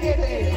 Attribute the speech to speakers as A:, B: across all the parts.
A: created.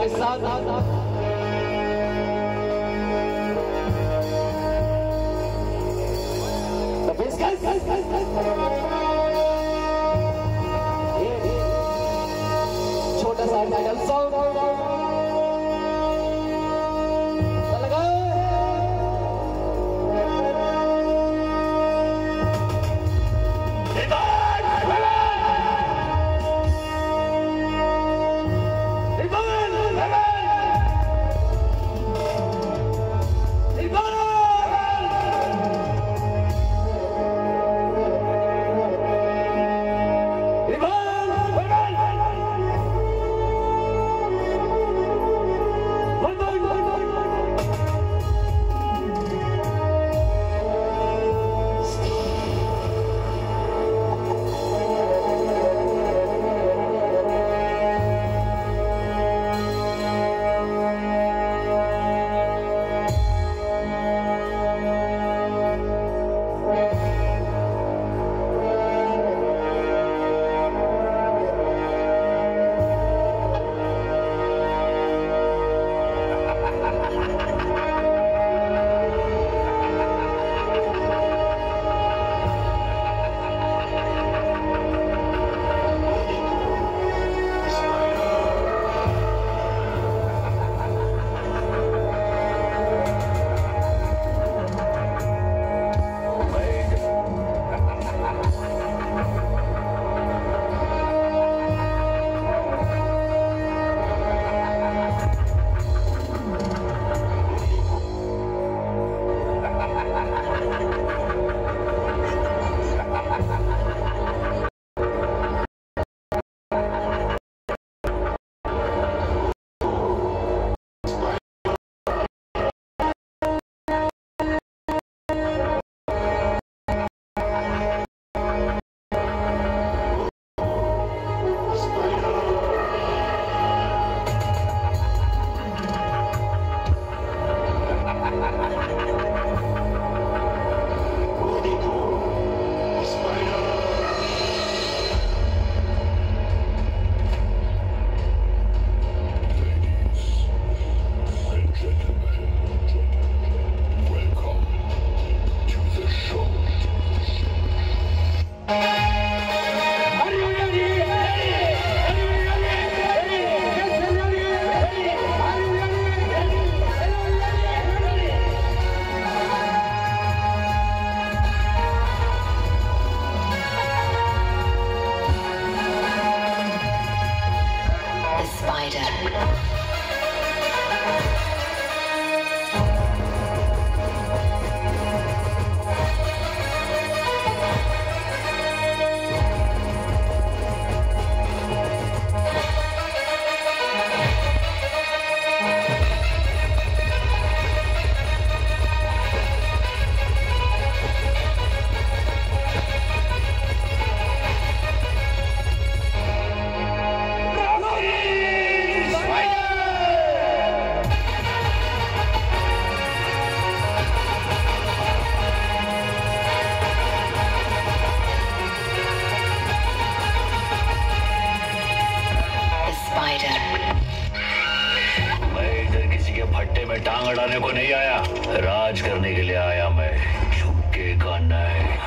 A: Spider के साथ The best guys, guys, guys, guys. ये छोटा सा टाइटल सॉन्ग
B: किसी में टांग अड़ाने को नहीं आया। राज करने के लिए आया मैं। झुकेगा नहीं